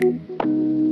Müzik